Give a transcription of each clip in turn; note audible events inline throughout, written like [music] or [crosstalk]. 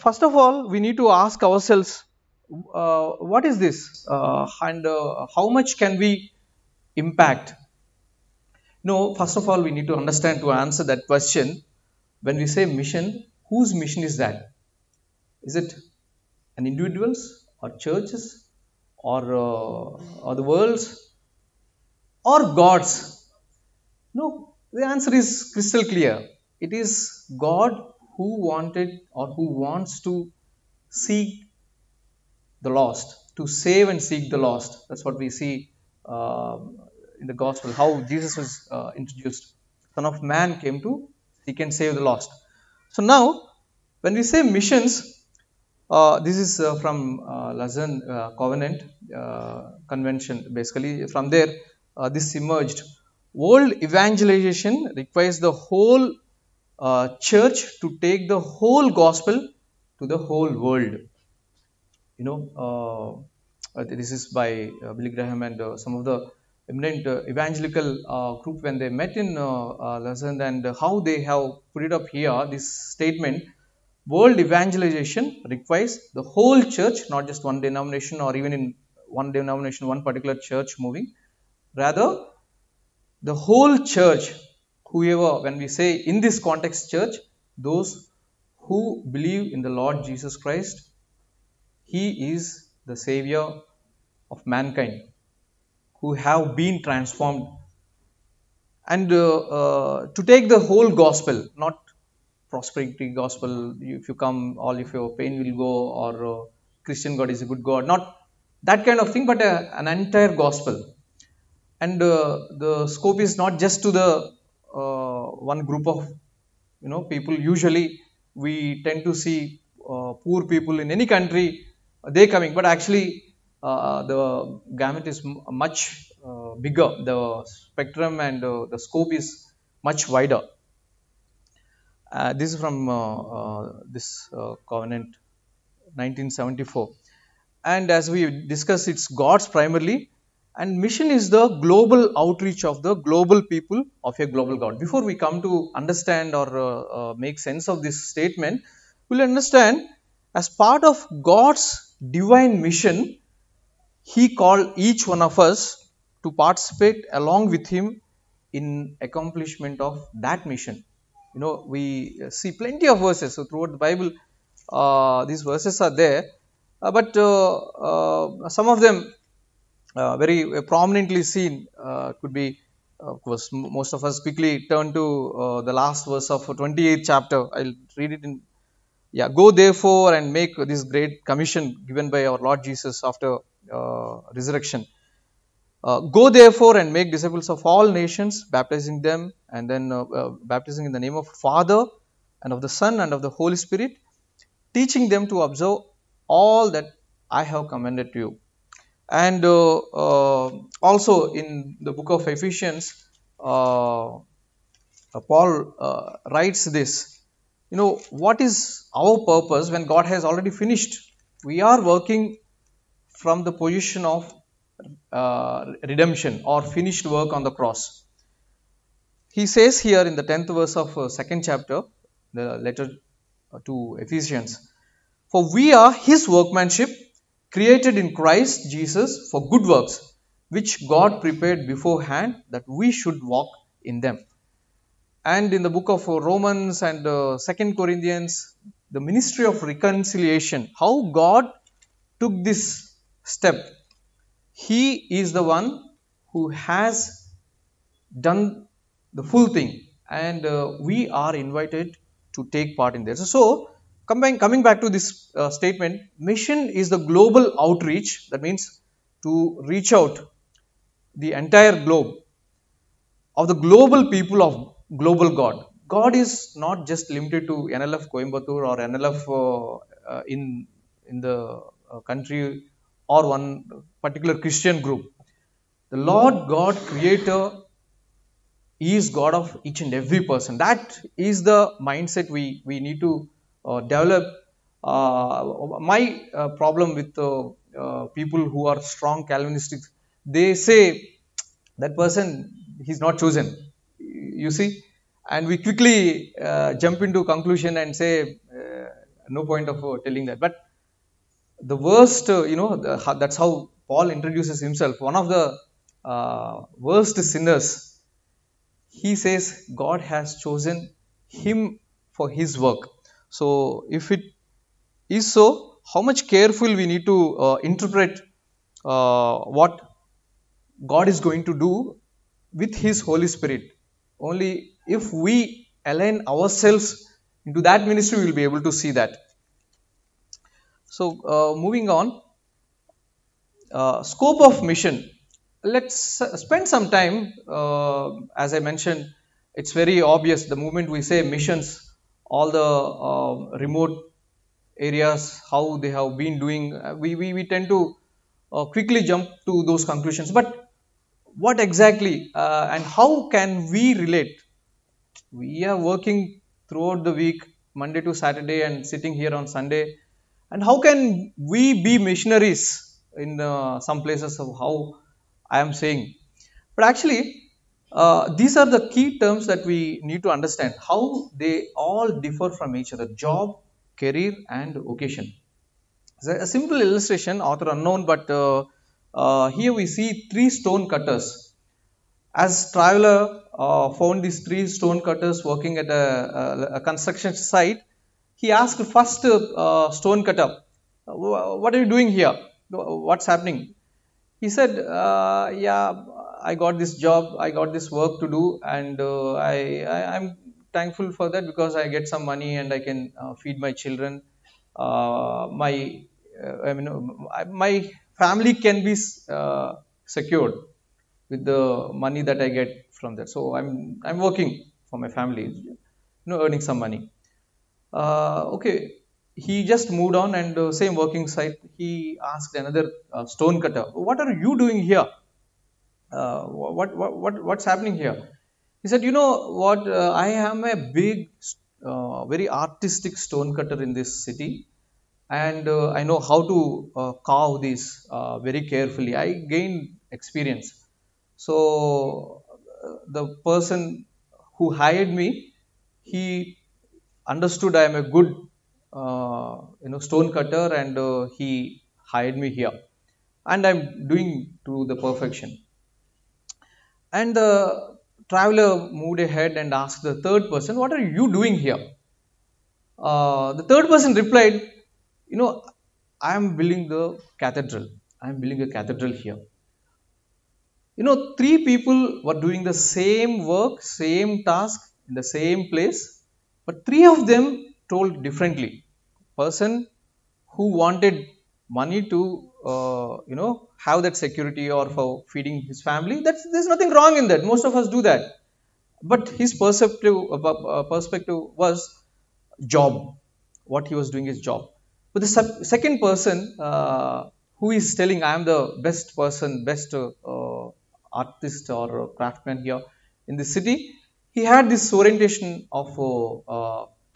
First of all, we need to ask ourselves, uh, what is this uh, and uh, how much can we impact? No, first of all, we need to understand to answer that question. When we say mission, whose mission is that? Is it an individual's or churches or, uh, or the world's or God's? No, the answer is crystal clear. It is God who wanted or who wants to seek the lost, to save and seek the lost. That's what we see uh, in the gospel, how Jesus was uh, introduced. Son of Man came to seek and save the lost. So now, when we say missions, uh, this is uh, from uh, Lausanne uh, Covenant uh, Convention. Basically, from there, uh, this emerged. World evangelization requires the whole church to take the whole gospel to the whole world. You know, uh, uh, this is by uh, Billy Graham and uh, some of the eminent evangelical group when they met in uh, and how they have put it up here. This statement: World evangelization requires the whole church, not just one denomination or even in one denomination, one particular church moving. Rather, the whole church, whoever, when we say in this context, church, those who believe in the Lord Jesus Christ, He is the Savior of mankind, who have been transformed. And uh, uh, to take the whole gospel, not prosperity gospel, if you come, all of your pain will go, or uh, Christian God is a good God, not that kind of thing, but a, an entire gospel and uh, the scope is not just to the uh, one group of you know people. Usually we tend to see uh, poor people in any country they coming. But actually uh, the gamut is much uh, bigger. The spectrum and uh, the scope is much wider. Uh, this is from uh, uh, this uh, covenant 1974 and as we discussed it's god's primarily and mission is the global outreach of the global people of a global god before we come to understand or uh, uh, make sense of this statement we'll understand as part of god's divine mission he called each one of us to participate along with him in accomplishment of that mission. You know we uh, see plenty of verses. So throughout the bible uh, these verses are there. Uh, but uh, uh, some of them very uh, prominently seen uh, could be of course most of us quickly turn to uh, the last verse of 28th chapter. I'll read it in yeah go therefore and make this great commission given by our lord jesus after uh, resurrection. Uh, go therefore and make disciples of all nations baptizing them and then uh, uh, baptizing in the name of father and of the son and of the holy spirit teaching them to observe all that i have commanded to you and uh, uh, also in the book of ephesians uh, paul writes this you know what is our purpose when god has already finished? We are working from the position of uh, redemption or finished work on the cross. He says here in the 10th verse of uh, second chapter the letter to ephesians for we are his workmanship created in christ jesus for good works which god prepared beforehand that we should walk in them. And in the book of romans and uh, second corinthians the ministry of reconciliation how god took this step. He is the one who has done the full thing and uh, we are invited to take part in this. So coming, coming back to this uh, statement mission is the global outreach that means to reach out the entire globe of the global people of global god. God is not just limited to nlf coimbatore or nlf uh, uh, in in the uh, country or one particular christian group. The lord god creator is god of each and every person. That is the mindset we we need to uh, develop uh, my uh, problem with uh, people who are strong calvinistic they say that person he's not chosen you see and we quickly jump into conclusion and say no point of telling that. But the worst, you know, the, that's how Paul introduces himself. One of the uh, worst sinners, he says God has chosen him for his work. So, if it is so, how much careful we need to uh, interpret uh, what God is going to do with His Holy Spirit. Only if we align ourselves into that ministry, we will be able to see that. So, uh, moving on, uh, scope of mission. Let's spend some time. Uh, as I mentioned, it's very obvious the moment we say missions, all the uh, remote areas, how they have been doing, uh, we, we, we tend to uh, quickly jump to those conclusions. But what exactly and how can we relate? We are working throughout the week, Monday to Saturday, and sitting here on Sunday and how can we be missionaries in uh, some places of how I am saying. But actually, uh, these are the key terms that we need to understand how they all differ from each other job, career, and vocation. So a simple illustration, author unknown, but uh, uh here we see three stone cutters. As traveler uh, found these three stone cutters working at a, a, a construction site, he asked first uh, stone cutter, what are you doing here? What's happening? He said, yeah, I got this job, I got this work to do and uh, I, I, am thankful for that because I get some money and I can uh, feed my children. Uh, my, uh, I mean, my family can be secured with the money that I get from that. So I'm, I'm working for my family, you know, earning some money uh, okay he just moved on and uh, same working site he asked another uh, stone cutter what are you doing here uh, what, what what what's happening here? He said you know what uh, i am a big uh, very artistic stone cutter in this city and i know how to carve these very carefully. I gained experience. So the person who hired me he understood I am a good uh, you know stone cutter and uh, he hired me here. And I'm doing to the perfection. And the traveler moved ahead and asked the third person, What are you doing here? Uh, the third person replied, You know, I am building the cathedral. I am building a cathedral here. You know, three people were doing the same work, same task in the same place, but three of them told differently. Person who wanted money to, uh, you know, have that security or for feeding his family, that's, there's nothing wrong in that. Most of us do that. But his perspective, uh, uh perspective was job. What he was doing is job. But the second person uh, who is telling, I am the best person, best uh, artist or craftsman here in the city, he had this orientation of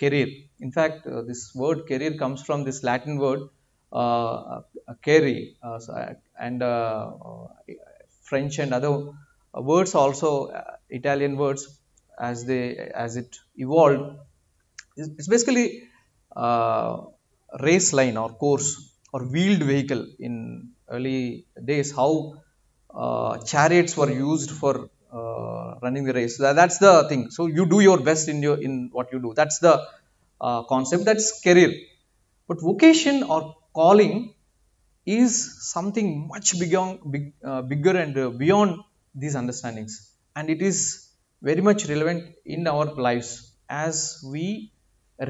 career. In fact, this word career comes from this Latin word Uh, carry uh, uh, and French and other words also Italian words as they as it evolved. It's basically race line or course or wheeled vehicle in early days how uh, chariots were used for uh, running the race. That's the thing. So you do your best in your in what you do. That's the uh, concept. That's career. But vocation or calling is something much beyond, big, uh, bigger and uh, beyond these understandings, and it is very much relevant in our lives as we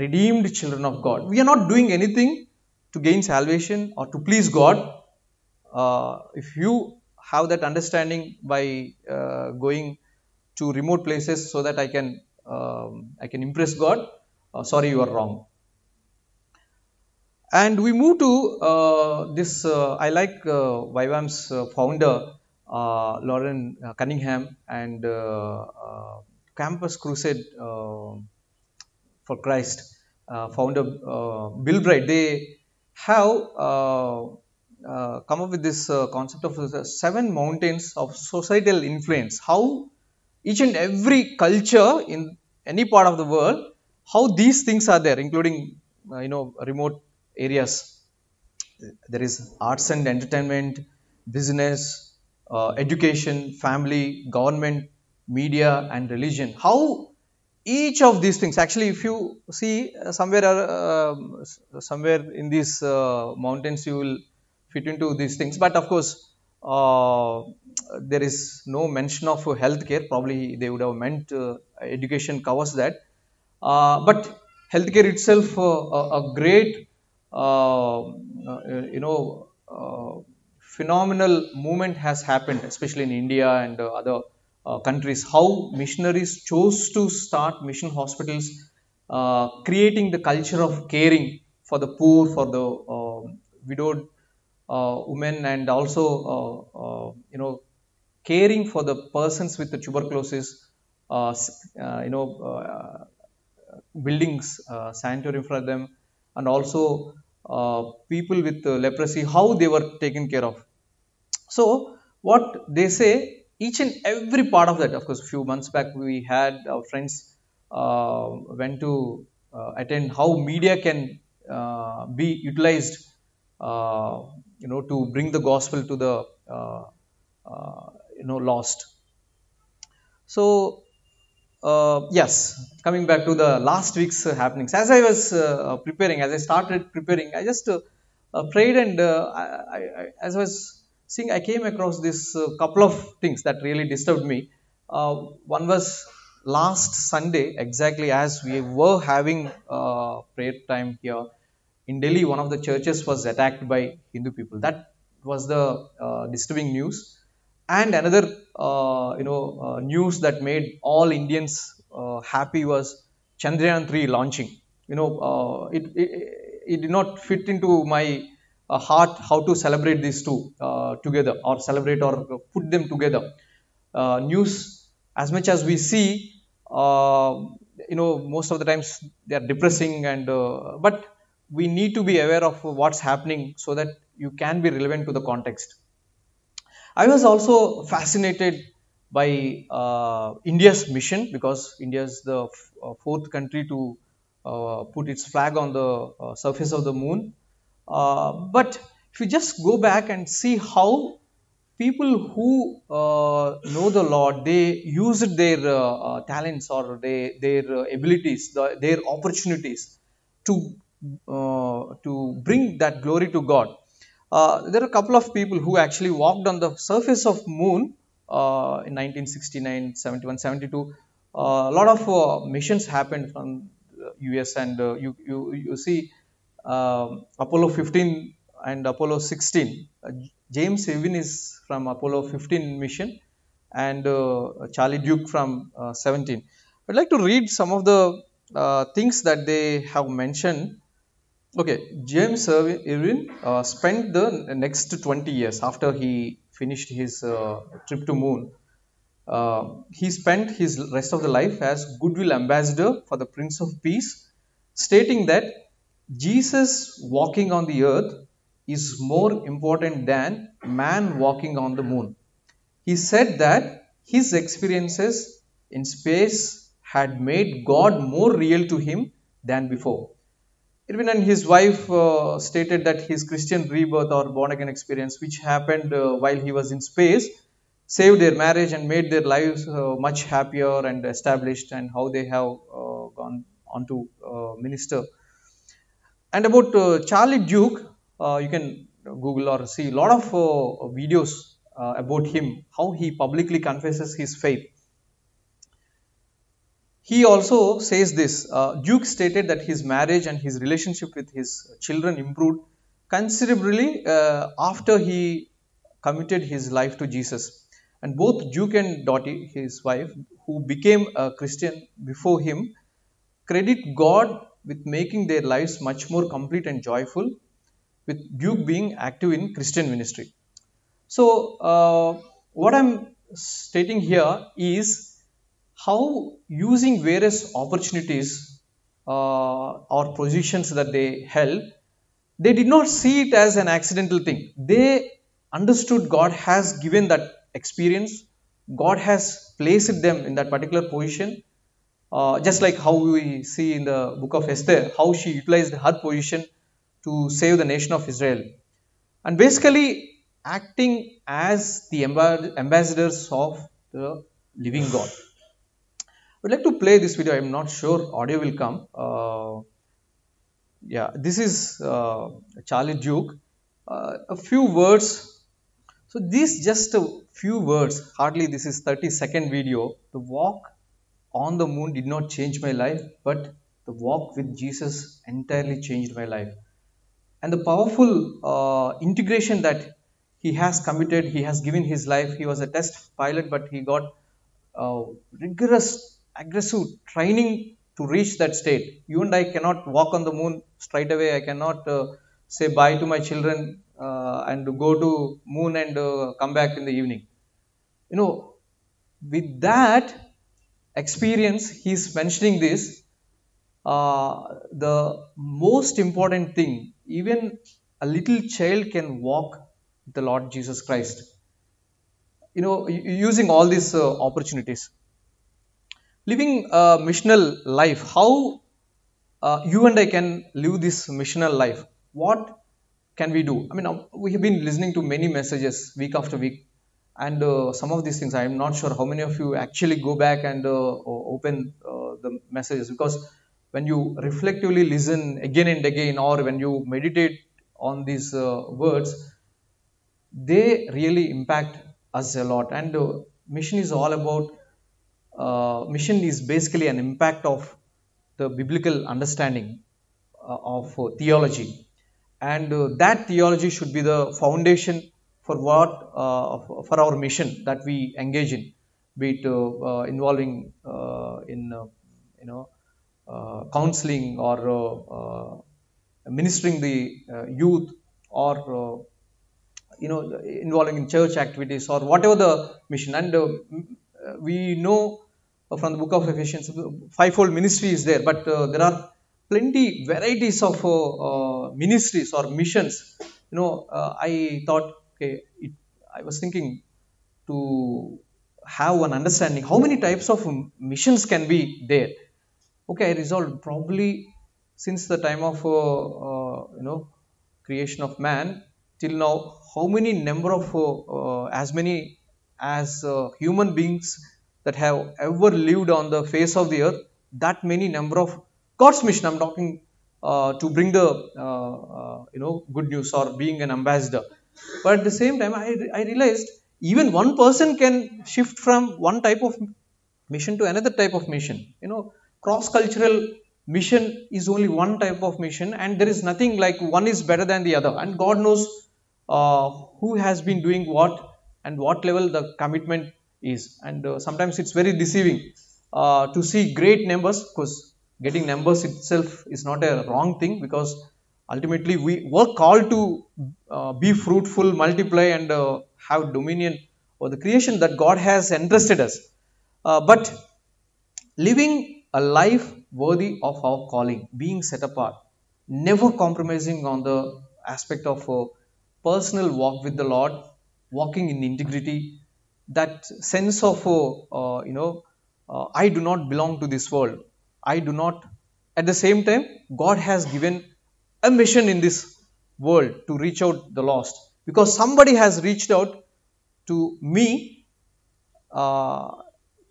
redeemed children of God. We are not doing anything to gain salvation or to please God. Uh, if you have that understanding by uh, going to remote places so that I can um, I can impress God. Uh, sorry, you are wrong. And we move to uh, this. Uh, I like uh, YWAM's uh, founder uh, Loren Cunningham and Campus Crusade for Christ founder Bill Bright. They have uh, come up with this uh, concept of uh, seven mountains of societal influence. How each and every culture in any part of the world, how these things are there, including uh, you know remote areas. There is arts and entertainment business uh, education family government media and religion. How each of these things actually if you see uh, somewhere uh, somewhere in these uh, mountains you will fit into these things. But of course uh, there is no mention of healthcare. Probably they would have meant uh, education covers that. But healthcare itself a, great you know uh, phenomenal movement has happened especially in india and uh, other uh, countries. How missionaries chose to start mission hospitals uh, creating the culture of caring for the poor for the uh, widowed uh, women and also uh, uh, you know caring for the persons with the tuberculosis uh, uh, you know uh, buildings uh, sanatorium for them and also uh, people with uh, leprosy how they were taken care of. So what they say each and every part of that of course a few months back we had our friends uh, went to uh, attend how media can uh, be utilized uh, you know to bring the gospel to the uh, uh, you know lost. So uh, yes coming back to the last week's uh, happenings. As i was uh, preparing as i started preparing i just uh, uh, prayed and uh, I, I, as i was seeing i came across this uh, couple of things that really disturbed me. Uh, one was last sunday exactly as we were having uh, prayer time here in delhi one of the churches was attacked by hindu people. That was the uh, disturbing news and another uh, you know uh, news that made all indians uh, happy was chandrayaan 3 launching. You know uh, it, it it did not fit into my uh, heart how to celebrate these two uh, together or celebrate or put them together. News as much as we see you know most of the times they are depressing and but we need to be aware of what's happening so that you can be relevant to the context I was also fascinated by uh, India's mission because India is the uh, fourth country to uh, put its flag on the uh, surface of the moon. Uh, but if you just go back and see how people who uh, know the Lord, they used their talents or they, their abilities, the, their opportunities to to bring that glory to God. Uh, there are a couple of people who actually walked on the surface of moon uh, in 1969, 71, 72. Uh, a lot of missions happened from US and you, you, you see um Apollo 15 and Apollo 16. Uh, James Irwin is from Apollo 15 mission and uh, Charlie Duke from uh, 17. I'd like to read some of the uh, things that they have mentioned Okay, James Irwin uh, spent the next 20 years after he finished his uh, trip to moon. Uh, he spent his rest of the life as goodwill ambassador for the Prince of Peace, stating that Jesus walking on the earth is more important than man walking on the moon. He said that his experiences in space had made God more real to him than before. Irwin and his wife uh, stated that his Christian rebirth or born again experience, which happened uh, while he was in space, saved their marriage and made their lives uh, much happier and established, and how they have uh, gone on to uh, minister. And about uh, Charlie Duke, you can Google or see a lot of videos about him, how he publicly confesses his faith. He also says this uh, Duke stated that his marriage and his relationship with his children improved considerably uh, after he committed his life to Jesus. And both Duke and Dottie, his wife, who became a Christian before him, credit God with making their lives much more complete and joyful, with Duke being active in Christian ministry. So, uh, what I'm stating here is how using various opportunities uh, or positions that they held, they did not see it as an accidental thing. They understood God has given that experience, God has placed them in that particular position uh, just like how we see in the book of Esther, how she utilized her position to save the nation of Israel. And basically, acting as the ambassadors of the living God. Would like to play this video. I'm not sure audio will come. Uh, yeah, this is uh, Charlie Duke. Uh, a few words. So these just a few words. Hardly this is 30 second video. The walk on the moon did not change my life, but the walk with Jesus entirely changed my life. And the powerful uh, integration that he has committed, he has given his life. He was a test pilot, but he got uh, rigorous, aggressive training to reach that state. You and I cannot walk on the moon straight away. I cannot uh, say bye to my children uh, and go to moon and uh, come back in the evening. You know, with that, experience, he's mentioning this. Uh, the most important thing, even a little child can walk the Lord Jesus Christ. You know, using all these uh, opportunities. Living a missional life, how uh, you and I can live this missional life. What can we do? I mean, we have been listening to many messages week after week and uh, some of these things i'm not sure how many of you actually go back and uh, open uh, the messages because when you reflectively listen again and again or when you meditate on these uh, words they really impact us a lot and uh, mission is all about uh, mission is basically an impact of the biblical understanding uh, of uh, theology. And uh, that theology should be the foundation for what uh, for our mission that we engage in, be it uh, uh, involving in you know counseling or ministering the youth or you know involving in church activities or whatever the mission. And uh, we know from the book of ephesians. Fivefold ministry is there but uh, there are plenty varieties of uh, ministries or missions. You know i thought okay it, i was thinking to have an understanding how many types of missions can be there. Okay i resolved probably since the time of uh, uh, you know creation of man till now how many number of uh, uh as many as uh, human beings that have ever lived on the face of the earth that many number of god's mission i'm talking uh, to bring the you know good news or being an ambassador but at the same time, I, I realized even one person can shift from one type of mission to another type of mission. You know, cross cultural mission is only one type of mission, and there is nothing like one is better than the other. And God knows uh, who has been doing what and what level the commitment is. And uh, sometimes it's very deceiving uh, to see great numbers because getting numbers itself is not a wrong thing because ultimately we were called to uh, be fruitful multiply and uh, have dominion over the creation that god has entrusted us uh, but living a life worthy of our calling being set apart never compromising on the aspect of a personal walk with the lord walking in integrity that sense of uh, uh, you know uh, i do not belong to this world. I do not at the same time god has given a mission in this world to reach out the lost. Because somebody has reached out to me uh,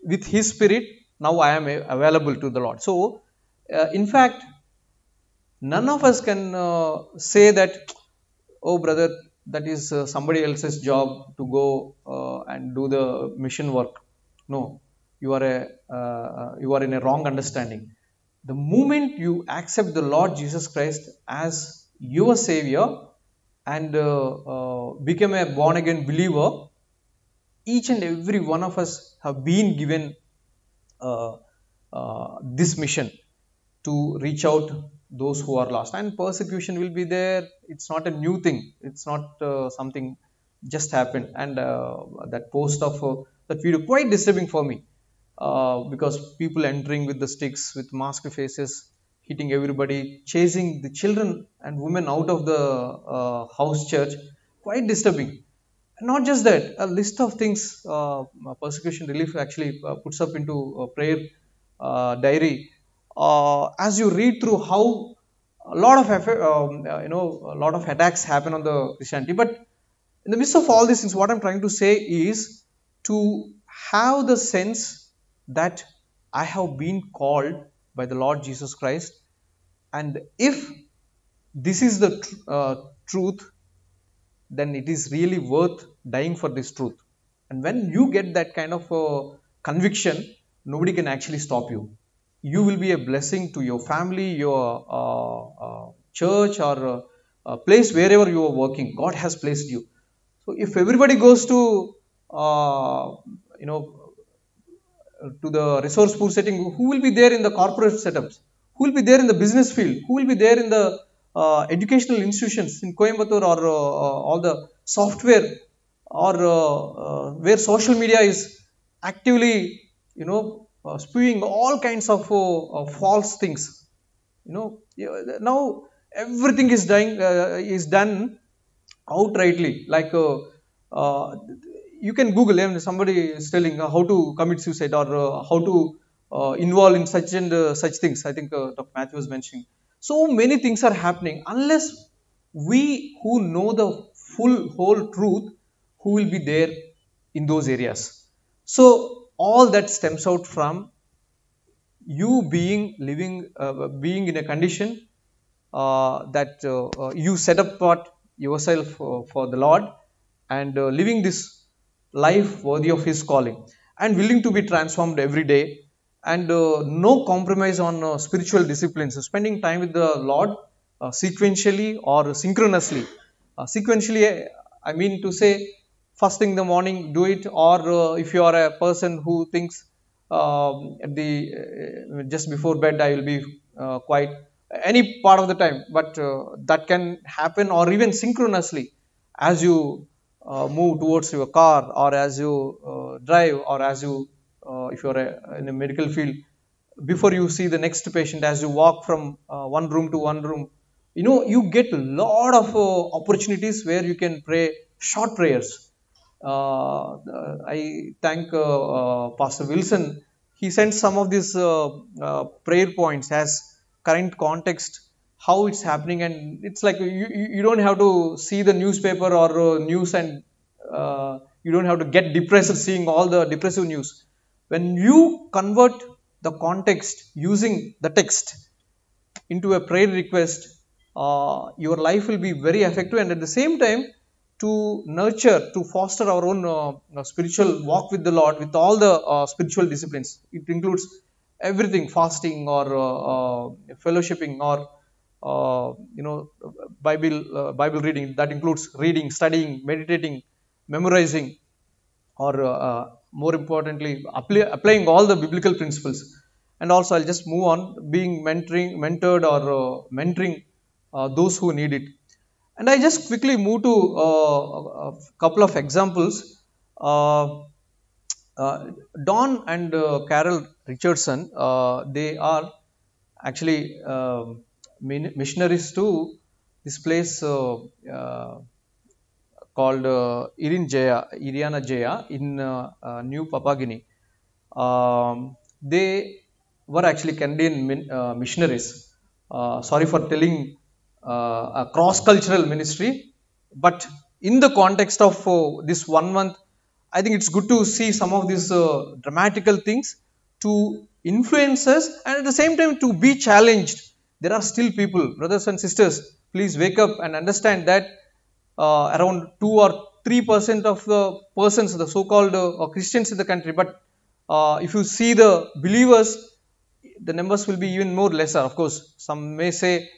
with his spirit now i am available to the lord. So uh, in fact none of us can uh, say that oh brother that is uh, somebody else's job to go uh, and do the mission work. No you are a uh, you are in a wrong understanding. The moment you accept the Lord Jesus Christ as your Savior and uh, uh, become a born again believer, each and every one of us have been given uh, uh this mission to reach out those who are lost. And persecution will be there. It's not a new thing. It's not uh, something just happened. And uh, that post of that video quite disturbing for me uh, because people entering with the sticks with masked faces hitting everybody chasing the children and women out of the uh, house church. Quite disturbing. Not just that a list of things uh, persecution relief actually uh, puts up into a prayer uh, diary, uh, as you read through how a lot of um, uh, you know a lot of attacks happen on the Christianity, but in the midst of all these things, what I'm trying to say is to have the sense that I have been called by the Lord Jesus Christ, and if this is the tr- uh, truth, then it is really worth dying for this truth. And when you get that kind of uh, conviction, nobody can actually stop you. You will be a blessing to your family, your uh, uh, church, or uh, place wherever you are working. God has placed you. So if everybody goes to, uh, you know, to the resource pool setting, who will be there in the corporate setups? Who will be there in the business field? Who will be there in the uh, educational institutions in Coimbatore or uh, all the software or uh, where social media is actively, you know, Uh, spewing all kinds of uh, uh, false things. You know, now everything is dying is done outrightly. Like uh, uh, you can google and somebody is telling uh, how to commit suicide or how to involve in such and such things. I think dr matthew was mentioning. So many things are happening. Unless we who know the full whole truth who will be there in those areas? So all that stems out from you being living uh, being in a condition uh, that uh, uh you set up apart yourself for the lord and uh, living this life worthy of his calling and willing to be transformed every day and uh, no compromise on uh, spiritual disciplines. Spending time with the Lord uh, sequentially or synchronously. Uh, sequentially, I mean to say, first thing in the morning, do it, or uh, if you are a person who thinks um, the uh, just before bed, I will be quite any part of the time, but that can happen, or even synchronously as you move towards your car, or as you drive, or as you uh, if you're a, in a medical field, before you see the next patient, as you walk from uh, one room to one room, you know, you get a lot of uh, opportunities where you can pray short prayers. I thank Pastor Wilson. He sent some of these prayer points as current context how it's happening. And it's like you, you don't have to see the newspaper or uh, news and uh, you don't have to get depressed [laughs] seeing all the depressive news. When you convert the context using the text into a prayer request, uh, your life will be very effective. And at the same time to nurture, to foster our own uh, uh spiritual walk with the Lord with all the uh, spiritual disciplines. It includes everything fasting or uh, uh, fellowshipping or you know Bible Bible reading. That includes reading, studying, meditating, memorizing, or more importantly apply, applying all the biblical principles and also i'll just move on being mentoring mentored or uh, mentoring uh, those who need it and i just quickly move to uh, a couple of examples uh, uh, don and uh, carol richardson they are actually um, missionaries to this place called uh, Irin Jaya, Iriana Jaya in uh, uh, New Papua Guinea. Um, they were actually Canadian min, uh, missionaries. Uh, sorry for telling uh, a cross-cultural ministry, but in the context of this one month, I think it's good to see some of these dramatical things to influence us and at the same time to be challenged. There are still people, brothers and sisters, please wake up and understand that uh, around 2 or 3 percent of the persons, the so-called uh, Christians in the country. But uh, if you see the believers, the numbers will be even more lesser. Of course, some may say uh,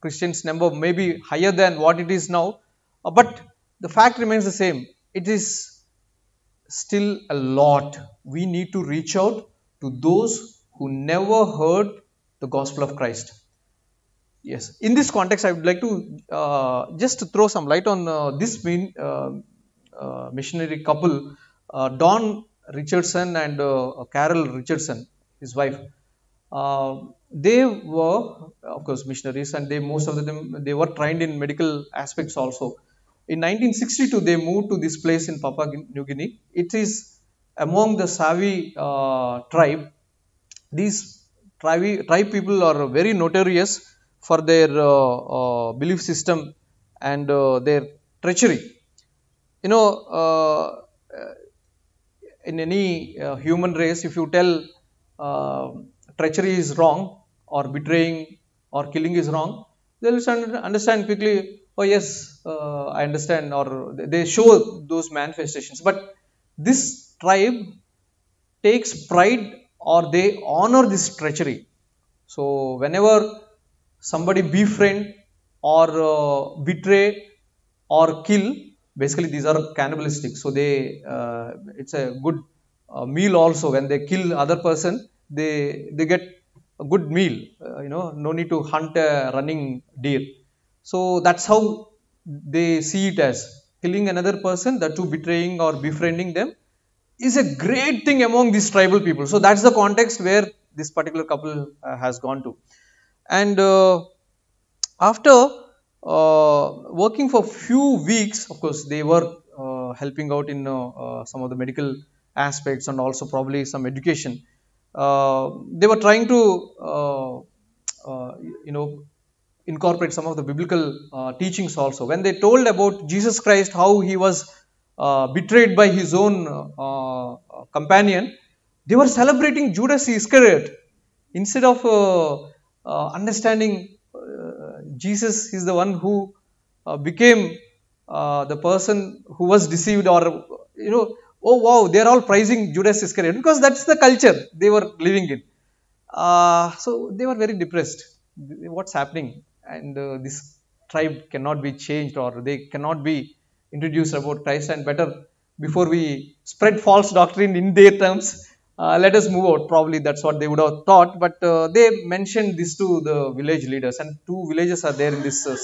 Christians number may be higher than what it is now, uh, but the fact remains the same. It is still a lot. We need to reach out to those who never heard the gospel of Christ. Yes, in this context, I would like to uh, just throw some light on uh, this mean, uh, uh missionary couple, uh, Don Richardson and uh, Carol Richardson, his wife. They were, of course, missionaries, and they most of them they were trained in medical aspects also. In 1962, they moved to this place in Papua New Guinea. It is among the Sawi uh, tribe, these tribe, tribe people are very notorious for their uh, uh, belief system and uh, their treachery. You know, uh, in any uh, human race, if you tell treachery is wrong or betraying or killing is wrong, they will understand quickly. Oh yes, uh, I understand, or they show those manifestations. But this tribe takes pride or they honor this treachery. So whenever somebody befriend or uh, betray or kill, basically these are cannibalistic so they uh, it's a good uh, meal also when they kill other person they they get a good meal uh, you know no need to hunt a running deer. So that's how they see it as killing another person that too betraying or befriending them is a great thing among these tribal people. So that's the context where this particular couple uh, has gone to. And uh, after uh, working for a few weeks, of course, they were uh, helping out in uh, some of the medical aspects and also probably some education. They were trying to, you know, incorporate some of the biblical uh, teachings also. When they told about Jesus Christ, how he was uh, betrayed by his own uh, companion, they were celebrating Judas Iscariot instead of understanding Jesus is the one who uh, became uh, the person who was deceived or you know oh wow they are all praising Judas Iscariot because that's the culture they were living in uh, so they were very depressed what's happening and uh, this tribe cannot be changed or they cannot be introduced about Christ and better before we spread false doctrine in their terms uh, let us move out. Probably that's what they would have thought. But uh, they mentioned this to the village leaders, and two villages are there in this uh,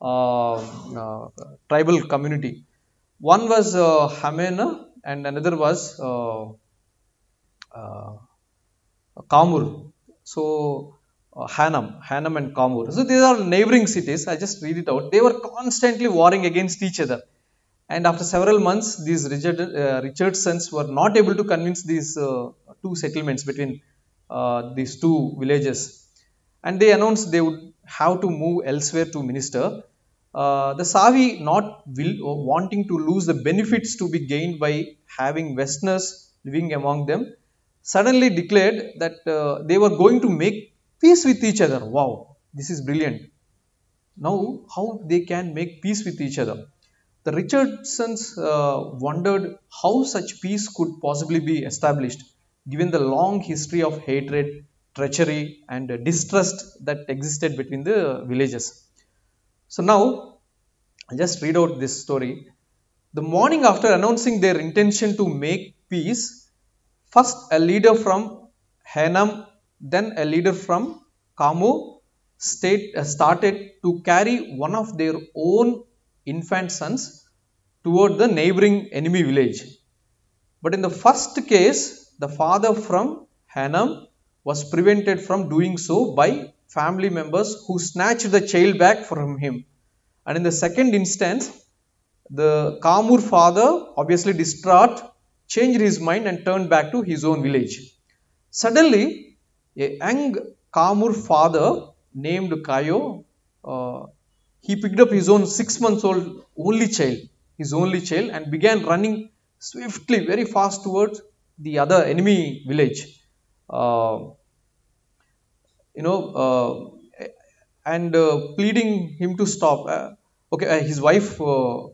uh, uh, tribal community. One was uh, Hamena, and another was uh, Kamur. So Hanam, Hanam and Kamur. So these are neighboring cities. I just read it out. They were constantly warring against each other. And after several months, these Richard, uh, Richardsons were not able to convince these uh, two settlements between uh, these two villages. And they announced they would have to move elsewhere to minister. Uh, the Sawi, not will, uh, wanting to lose the benefits to be gained by having Westerners living among them, suddenly declared that uh, they were going to make peace with each other. Wow, this is brilliant. Now, how they can make peace with each other? The Richardsons uh, wondered how such peace could possibly be established given the long history of hatred, treachery, and distrust that existed between the villages. So, now I'll just read out this story. The morning after announcing their intention to make peace, first a leader from Hanam, then a leader from Kamu state, uh, started to carry one of their own infant sons toward the neighboring enemy village. But in the first case, the father from Hanam was prevented from doing so by family members who snatched the child back from him. And in the second instance, the Kamur father, obviously distraught, changed his mind and turned back to his own village. Suddenly, a young Kamur father named Kaiyo uh, he picked up his own six months old only child, his only child, and began running swiftly, very fast towards the other enemy village. Uh, you know, uh, and uh, pleading him to stop. Uh, okay, his wife, uh,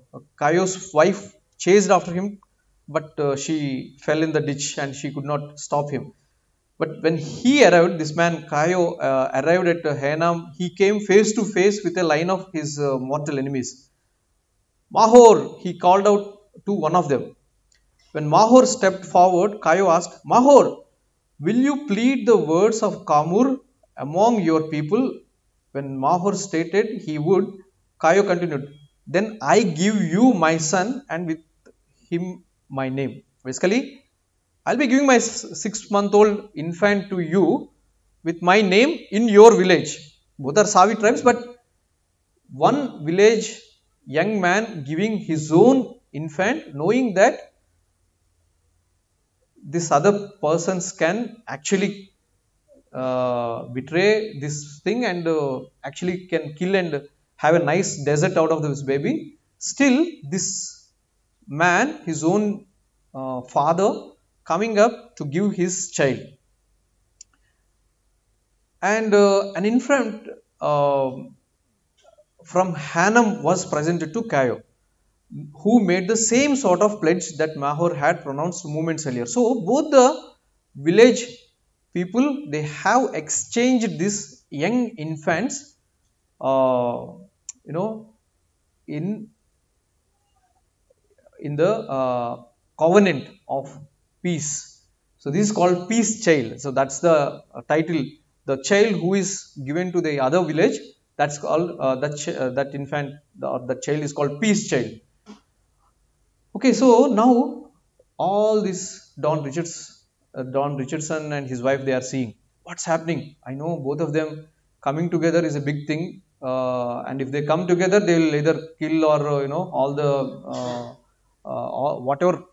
wife, chased after him, but she fell in the ditch and she could not stop him. But when he arrived, this man Kaiyo uh, arrived at uh, Hanam, he came face to face with a line of his uh, mortal enemies. Mahor, he called out to one of them. When Mahor stepped forward, Kaiyo asked, Mahor, will you plead the words of Kamur among your people? When Mahor stated he would, Kaiyo continued, Then I give you my son and with him my name. Basically, I'll be giving my six month old infant to you with my name in your village. Both are Sawi tribes, but one village young man giving his own infant, knowing that this other persons can actually uh, betray this thing and uh, actually can kill and have a nice desert out of this baby. Still, this man, his own uh, father, coming up to give his child. And uh, an infant uh, from Haenam was presented to Kaiyo, who made the same sort of pledge that Mahor had pronounced moments earlier. So, both the village people they have exchanged these young infants, uh, you know, in in the uh, covenant of peace. So this is called peace child. So that's the uh, title. The child who is given to the other village, that's called uh, that uh, that infant or the child is called peace child. Okay, so now all this Don Richards, uh, Don Richardson and his wife, they are seeing what's happening. I know both of them coming together is a big thing, uh, and if they come together, they will either kill or uh, you know all the uh, uh, whatever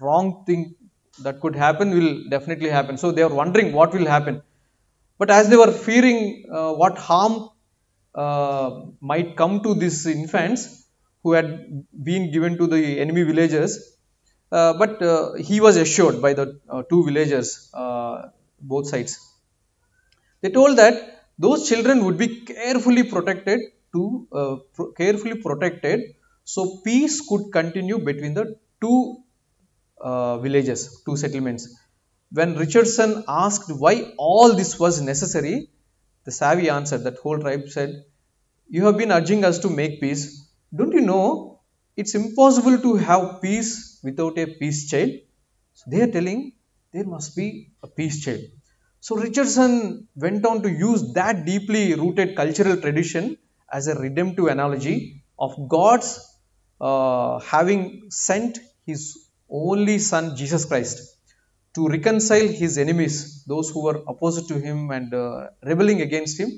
wrong thing that could happen will definitely happen. So they are wondering what will happen. But as they were fearing what harm might come to these infants who had been given to the enemy villagers, but uh, he was assured by the uh, two villagers, uh, both sides. They told that those children would be carefully protected to uh, pro- carefully protected, so peace could continue between the two uh, villages, two settlements. When Richardson asked why all this was necessary, the Sawi answered that whole tribe said, You have been urging us to make peace. Don't you know it's impossible to have peace without a peace child? So they are telling there must be a peace child. So Richardson went on to use that deeply rooted cultural tradition as a redemptive analogy of God's uh, having sent his only son Jesus Christ to reconcile his enemies, those who were opposed to him and uh, rebelling against him,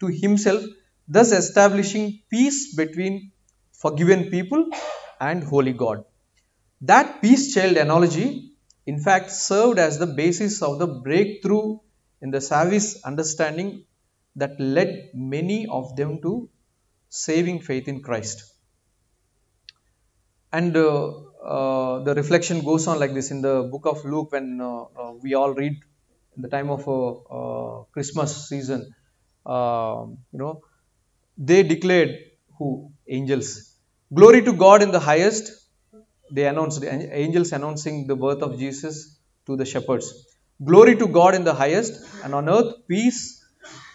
to himself, thus establishing peace between forgiven people and holy God. That peace child analogy, in fact, served as the basis of the breakthrough in the Sawi's understanding that led many of them to saving faith in Christ. And uh, uh, the reflection goes on like this in the book of Luke when uh, uh, we all read in the time of uh, uh, Christmas season. Um, you know, they declared who angels glory to God in the highest. They announced angels announcing the birth of Jesus to the shepherds. Glory to God in the highest, and on earth peace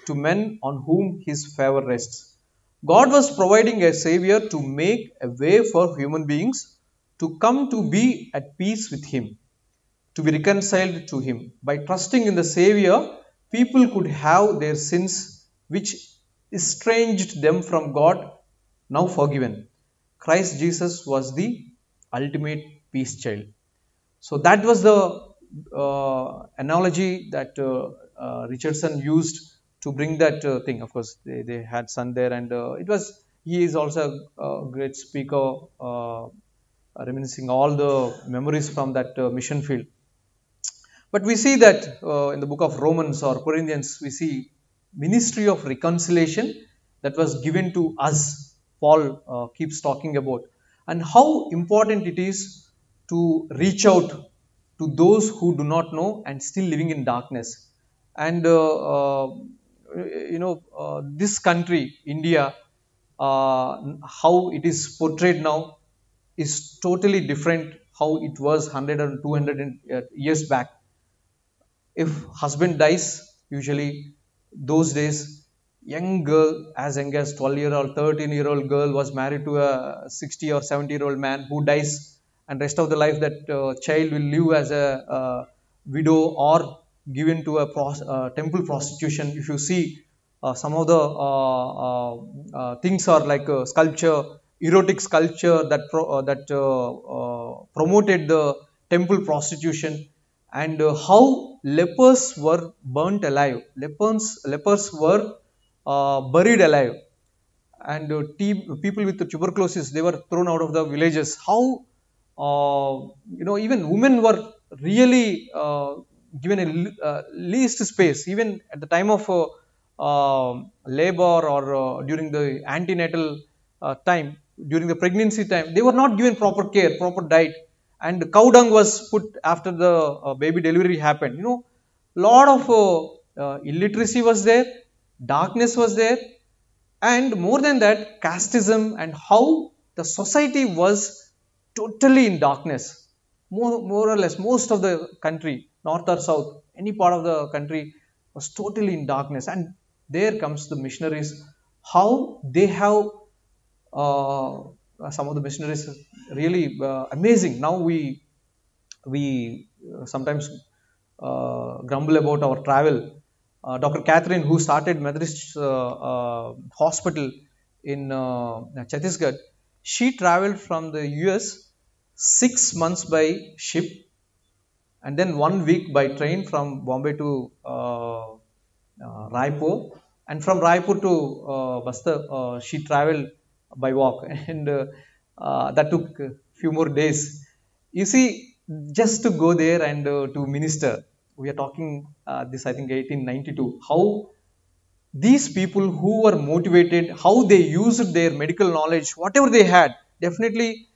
to men on whom His favor rests. God was providing a savior to make a way for human beings to come to be at peace with Him, to be reconciled to Him. By trusting in the Savior, people could have their sins, which estranged them from God, now forgiven. Christ Jesus was the ultimate peace child. So that was the uh, analogy that uh, uh, Richardson used to bring that uh, thing. Of course, they, they had son there, and uh, it was he is also a, great speaker, reminiscing all the memories from that mission field. But we see that in the book of Romans or Corinthians, we see ministry of reconciliation that was given to us. Paul uh, keeps talking about, and how important it is to reach out to those who do not know and still living in darkness. And uh, uh, you know, uh, this country, India, uh, how it is portrayed now is totally different how it was 100 or 200 uh, years back. If husband dies, usually those days, young girl as young as 12 year old, 13 year old girl was married to a 60 or 70 year old man who dies, and rest of the life that uh, child will live as a uh, widow or given to a pros- uh, temple prostitution. If you see uh, some of the uh, uh, things are like sculpture, erotic sculpture that pro- that promoted the temple prostitution, and how lepers were burnt alive. Lepers lepers were uh, buried alive, and uh, people with tuberculosis they were thrown out of the villages. How uh, you know even women were really uh, given a uh, least space, even at the time of uh, um, labor or uh, during the antenatal uh, time, during the pregnancy time, they were not given proper care, proper diet, and cow dung was put after the uh, baby delivery happened. You know, lot of illiteracy was there, darkness was there, and more than that, casteism and how the society was totally in darkness. More, more or less, most of the country, north or south, any part of the country was totally in darkness. And there comes the missionaries, how they have uh, some of the missionaries really uh, amazing. Now we we uh, sometimes uh, grumble about our travel. Uh, Dr. Catherine, who started Methodist uh, hospital in Chhattisgarh, she traveled from the US six months by ship and then one week by train from Bombay to uh, uh, Raipur and from Raipur to uh, Bastar uh, she traveled by walk [laughs] and uh, uh, that took a few more days. You see just to go there and uh, to minister we are talking uh, this I think 1892 how these people who were motivated, how they used their medical knowledge, whatever they had, definitely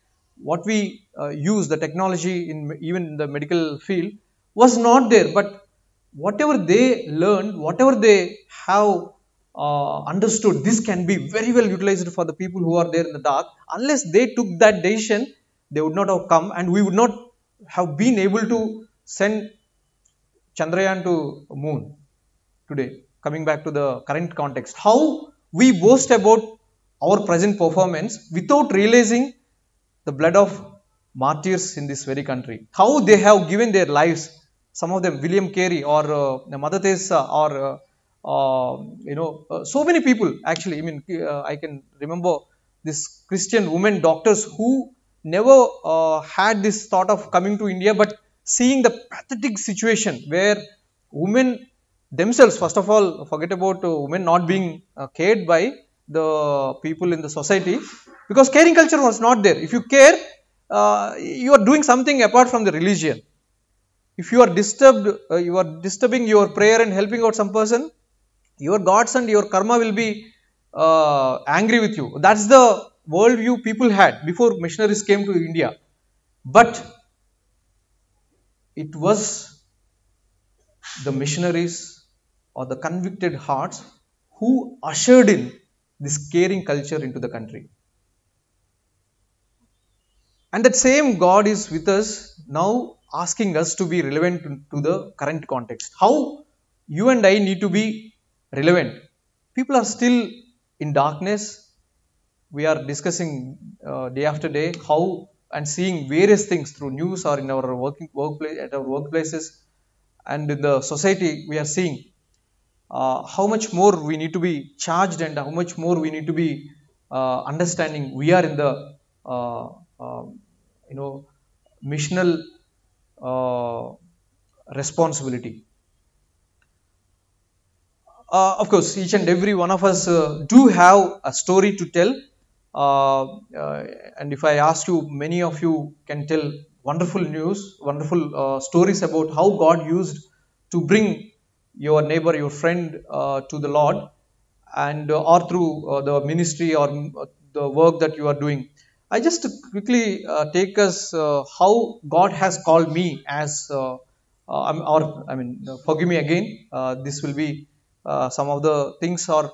what we uh, use, the technology in even the medical field was not there. But whatever they learned, whatever they have uh, understood, this can be very well utilized for the people who are there in the dark. Unless they took that decision, they would not have come and we would not have been able to send Chandrayaan to moon today coming back to the current context, how we boast about our present performance without realizing the blood of martyrs in this very country. How they have given their lives, some of them, William Carey or uh, Mother Teresa or uh, uh, you know, uh, so many people actually. I mean, uh, I can remember this Christian women doctors who never uh, had this thought of coming to India, but seeing the pathetic situation where women themselves first of all forget about uh, women not being uh, cared by the people in the society because caring culture was not there. If you care uh, you are doing something apart from the religion. If you are disturbed uh, you are disturbing your prayer and helping out some person your gods and your karma will be uh, angry with you. That's the worldview people had before missionaries came to india. But it was the missionaries or the convicted hearts who ushered in this caring culture into the country. And that same God is with us now asking us to be relevant to the current context. How you and I need to be relevant. People are still in darkness. We are discussing uh, day after day how and seeing various things through news or in our working workplace at our workplaces and in the society we are seeing uh, how much more we need to be charged and how much more we need to be uh, understanding. We are in the uh, um, you know missional uh, responsibility. Uh, of course each and every one of us uh, do have a story to tell and if i ask you many of you can tell wonderful news wonderful stories about how god used to bring your neighbor, your friend uh, to the Lord, and uh, or through uh, the ministry or uh, the work that you are doing. I just quickly uh, take us uh, how God has called me as, or I mean, forgive me again. this will be some of the things are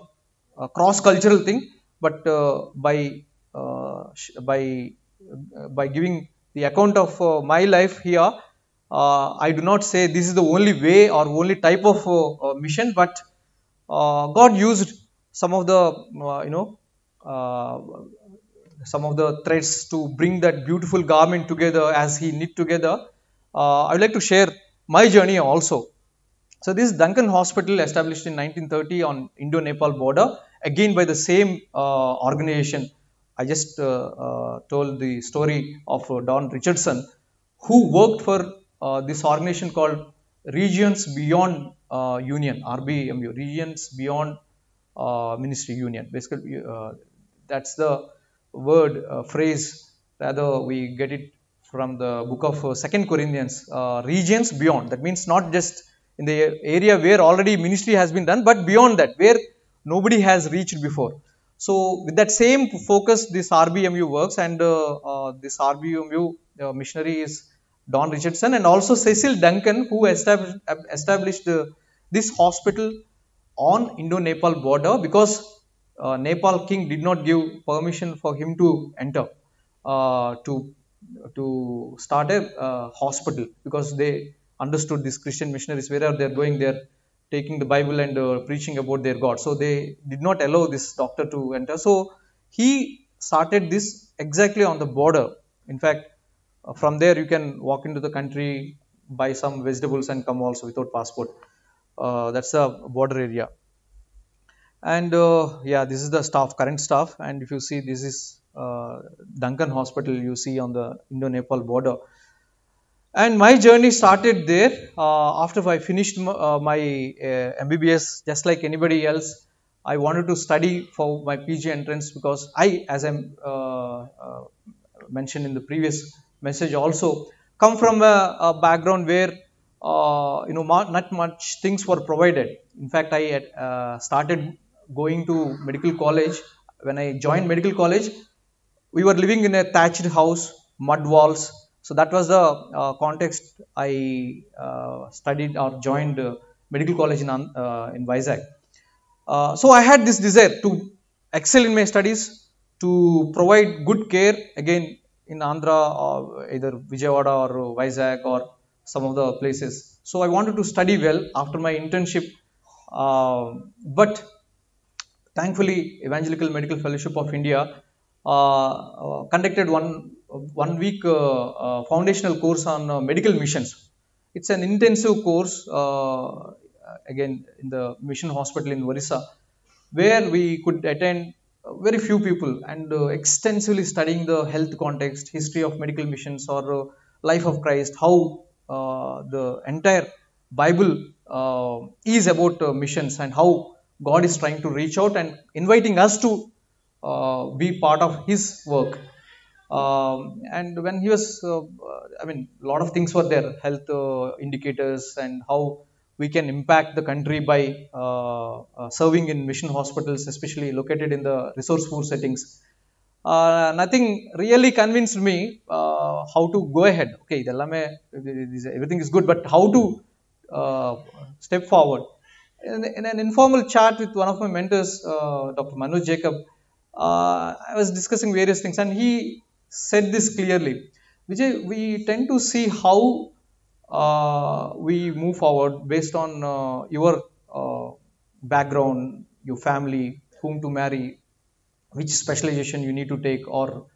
cross-cultural thing, but uh, by uh, by uh, by giving the account of my life here uh, I do not say this is the only way or only type of uh, uh, mission, but God used some of the you know some of the threads to bring that beautiful garment together as he knit together. I would like to share my journey also. So this Duncan Hospital established in 1930 on Indo-Nepal border, again by the same uh, organization. I just uh, uh, told the story of Don Richardson, who worked for uh, this organization called Regions Beyond uh, Union, RBMU, Regions Beyond uh, Ministry Union. Basically, that's the word phrase. Rather, we get it from the book of uh, Second Corinthians, uh, regions beyond. That means not just in the area where already ministry has been done, but beyond that, where nobody has reached before. So with that same focus, this RBMU works, and uh, uh, this RBMU missionary is Don Richardson, and also Cecil Duncan, who established established uh, this hospital on Indo-Nepal border because uh, Nepal king did not give permission for him to enter uh, to to start a uh, hospital because they understood these Christian missionaries wherever they are going they are taking the Bible and uh, preaching about their God. So they did not allow this doctor to enter. So he started this exactly on the border. In fact uh, from there you can walk into the country buy some vegetables and come also without passport. Uh, that's the border area. And uh, yeah this is the staff current staff. And if you see this is uh, duncan hospital you see on the indo-nepal border and my journey started there uh, after i finished uh, my uh, mbbs just like anybody else. I wanted to study for my pg entrance because i as i uh, uh, mentioned in the previous message also come from a, a background where uh, you know not much things were provided. In fact i had, started going to medical college. When i joined medical college we were living in a thatched house mud walls so that was the uh, context i uh, studied or joined uh, medical college in in Vizag. So I had this desire to excel in my studies, to provide good care again in Andhra or either Vijayawada or Vizag or some of the places. So I wanted to study well after my internship, uh, but thankfully Evangelical Medical Fellowship of India uh, uh, conducted one one week uh, uh, foundational course on uh, medical missions. It's an intensive course again in the mission hospital in Orissa, where we could attend very few people and uh, extensively studying the health context, history of medical missions or uh, life of Christ, how uh, the entire Bible is about missions and how God is trying to reach out and inviting us to be part of His work. Um, and when he was, uh, I mean, a lot of things were there, health uh, indicators and how we can impact the country by uh, uh serving in mission hospitals, especially located in the resource poor settings. Uh, nothing really convinced me uh, how to go ahead. Okay, everything is good, but how to step forward. In, in, an informal chat with one of my mentors, Dr. Manoj Jacob, I was discussing various things, and he said this clearly. Vijay, we tend to see how uh, we move forward based on uh, your uh, background, your family, whom to marry, which specialization you need to take, or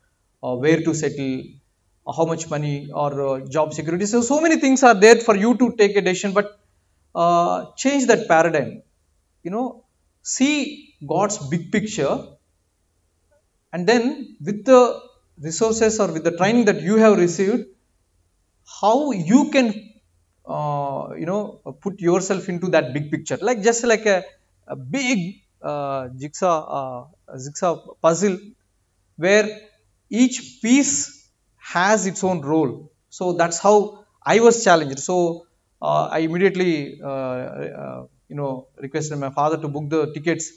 uh, where to settle, or how much money, or uh, job security. So, so many things are there for you to take a decision, but uh, change that paradigm. You know, see God's big picture and then with the resources or with the training that you have received how you can uh, you know put yourself into that big picture? Like just like a, a big uh, jigsaw uh, jigsaw puzzle where each piece has its own role. So that's how i was challenged. So uh, i immediately uh, uh, you know requested my father to book the tickets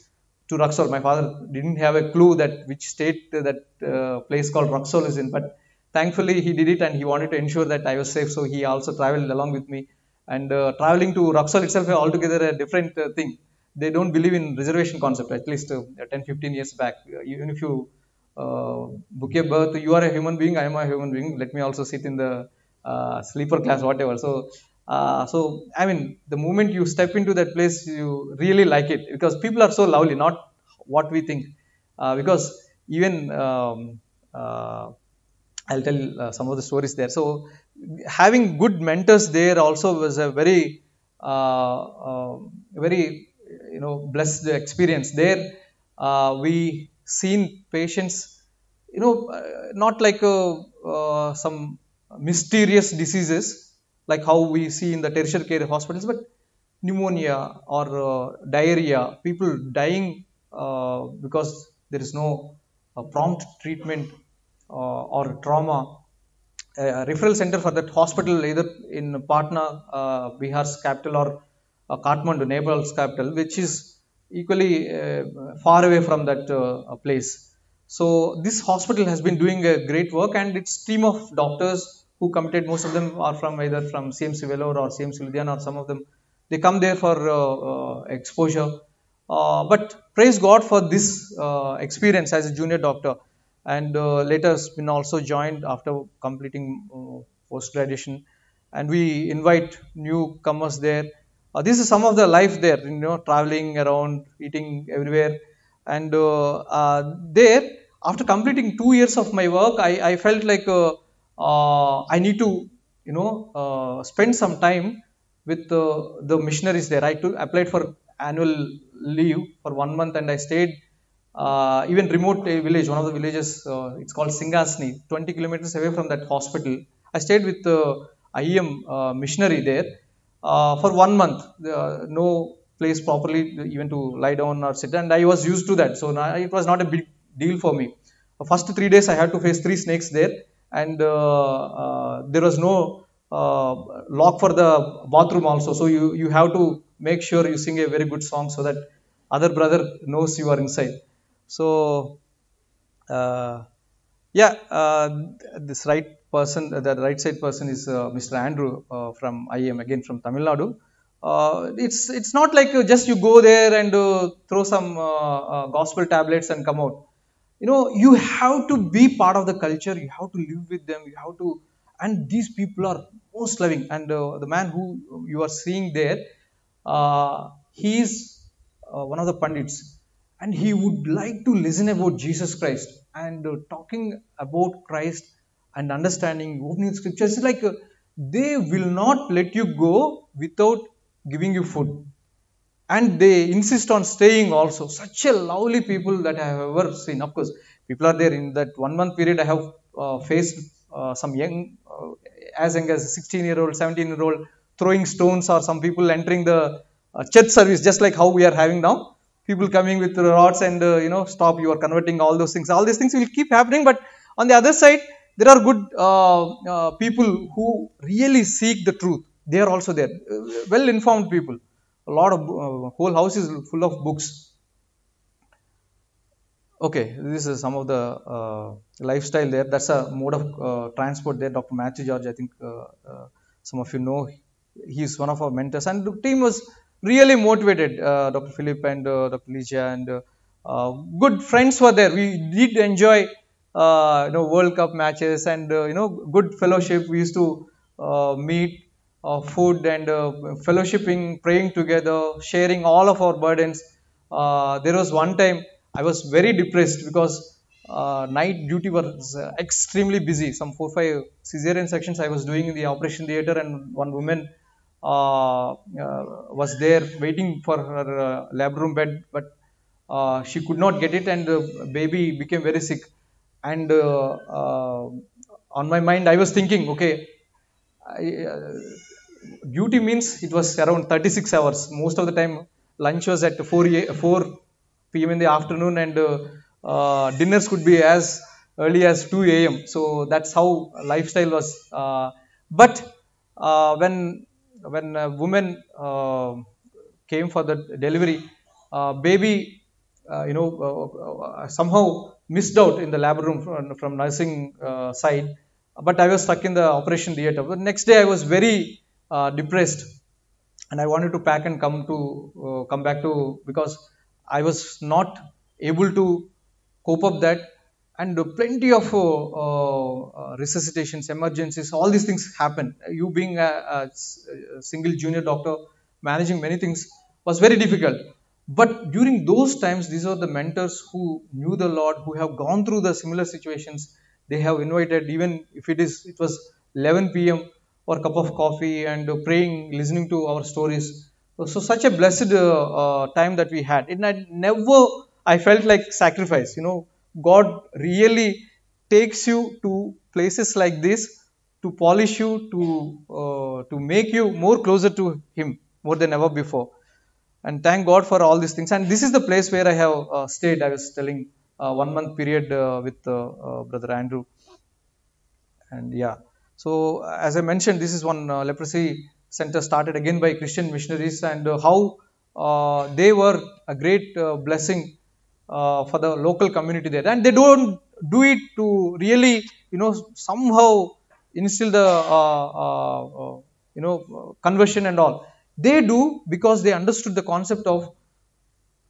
to Raxaul. My father didn't have a clue that which state that uh, place called Raxaul is in, but thankfully he did it and he wanted to ensure that I was safe. So he also traveled along with me. And uh, traveling to Raxaul itself is altogether a different uh, thing. They don't believe in reservation concept. At least uh, 10, 15 years back, Uh, even if you uh, book a berth, you are a human being. I am a human being. Let me also sit in the sleeper class, whatever. So. Uh, so I mean, the moment you step into that place, you really like it because people are so lovely, not what we think. Uh, because even um, uh, I'll tell uh, some of the stories there. So having good mentors there also was a very, uh, uh, very you know blessed experience. There we seen patients, you know, not like some mysterious diseases like how we see in the tertiary care hospitals, but pneumonia or uh, diarrhea, people dying uh, because there is no uh, prompt treatment uh, or trauma a referral center for that hospital either in Patna, uh, Bihar's capital, or uh, Kathmandu, Nepal's capital, which is equally far away from that place. So this hospital has been doing a great work, and its team of doctors who committed, most of them are from either from CMC Vellore or CMC Ludhiana, or some of them they come there for uh, uh, exposure. Uh, but praise God for this experience as a junior doctor. And uh, later been also joined after completing uh, post graduation and we invite newcomers there. Uh, this is some of the life there you know traveling around eating everywhere. And uh, uh, there after completing two years of my work i, I felt like uh, i need to you know spend some time with the missionaries there i took, applied for annual leave for one month and i stayed uh, even remote village, one of the villages, uh, it's called Singasni, 20 kilometers away from that hospital. I stayed with the IEM uh, missionary there uh, for one month. no place properly even to lie down or sit, and I was used to that. So it was not a big deal for me. The first three days, I had to face three snakes there, and uh, there was no lock for the bathroom also. So you you have to make sure you sing a very good song so that other brother knows you are inside. So, uh, yeah, uh, this right person, the right side person is uh, Mr. Andrew uh, from IEM, again from Tamil Nadu. Uh, it's it's not like just you go there and throw some gospel tablets and come out. You know, you have to be part of the culture. You have to live with them. You have to, and these people are most loving. And the man who you are seeing there, he is one of the pandits and he would like to listen about Jesus Christ and uh, talking about Christ and understanding opening scriptures. It's like uh, they will not let you go without giving you food. And they insist on staying also. Such a lovely people that I have ever seen. Of course, people are there in that one month period. I have uh, faced uh, some young, uh, as young as 16 year old, 17 year old, throwing stones, or some people entering the uh, church service, just like how we are having now people coming with rods and uh, you know stop you are converting all those things all these things will keep happening but on the other side there are good uh, uh, people who really seek the truth they are also there uh, well informed people a lot of uh, whole house is full of books okay this is some of the uh, lifestyle there that's a mode of transport there dr matthew george i think some of you know he's one of our mentors and the team was really motivated, uh, Dr. Philip and uh, Dr. Ligia, and uh, good friends were there. We did enjoy, you know, World Cup matches and you know, good fellowship. We used to meet, food and fellowshipping, praying together, sharing all of our burdens. there was one time I was very depressed because uh, night duty was uh, extremely busy. Some four five cesarean sections I was doing in the operation theater, and one woman uh, uh, was there waiting for her uh, lab room bed, but she could not get it, and the baby became very sick. And on my mind, I was thinking, okay, I, duty means it was around 36 hours. Most of the time, lunch was at 4, 4 p.m. in the afternoon, and uh, dinners could be as early as 2 a.m. So that's how lifestyle was. Uh, but uh, when when a woman uh, came for the delivery, uh, baby, uh, you know, somehow missed out in the labor room from, from nursing side. But I was stuck in the operation theater. The next day, I was very depressed, and I wanted to pack and come to come back to because I was not able to cope up that and plenty of uh, uh, resuscitations, emergencies, all these things happen. You being a, a, single junior doctor, managing many things was very difficult. But during those times, these are the mentors who knew the Lord, who have gone through the similar situations. They have invited, even if it is, it was 11 p.m. or a cup of coffee and praying, listening to our stories. So, such a blessed uh, time that we had. And I never, I felt like sacrifice. You know, God really takes you to places like this to polish you, to uh, to make you more closer to Him more than ever before. And thank God for all these things. And this is the place where I have uh, stayed. I was telling uh, one month period uh, with uh, Brother Andrew. And yeah, So, as I mentioned, this is one uh, leprosy center started again by Christian missionaries, and uh, how uh, they were a great blessing for the local community there. And they don't do it to really, you know, somehow instill the, you know, conversion and all. They do because they understood the concept of,